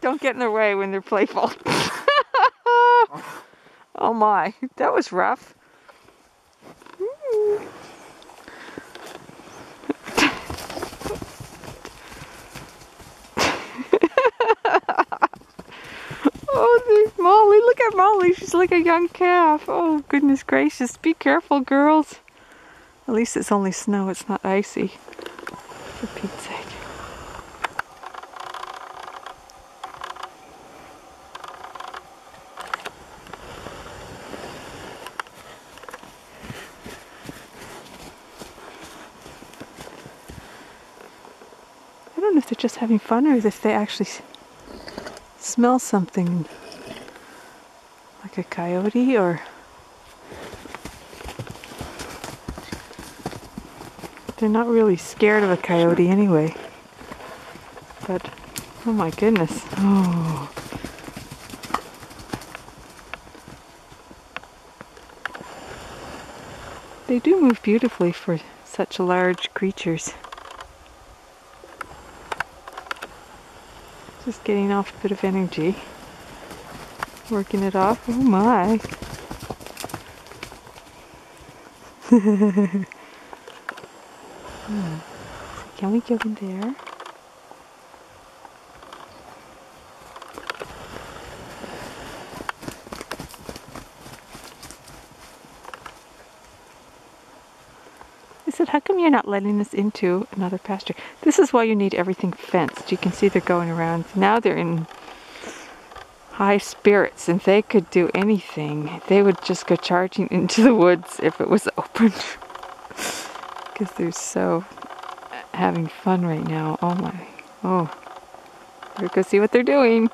don't get in their way when they're playful. oh my, that was rough. oh, Molly. Look at Molly. She's like a young calf. Oh, goodness gracious. Be careful, girls. At least it's only snow. It's not icy. For Pete's sake. I don't know if they're just having fun or if they actually smell something like a coyote or they're not really scared of a coyote anyway. But oh my goodness. Oh. They do move beautifully for such large creatures. Just getting off a bit of energy. Working it off. Oh my. hmm. Can we go in there? I said, how come you're not letting us into another pasture? This is why you need everything fenced. You can see they're going around. Now they're in high spirits and they could do anything. They would just go charging into the woods if it was open. Because they're so uh, having fun right now. Oh my. Oh. Better go see what they're doing.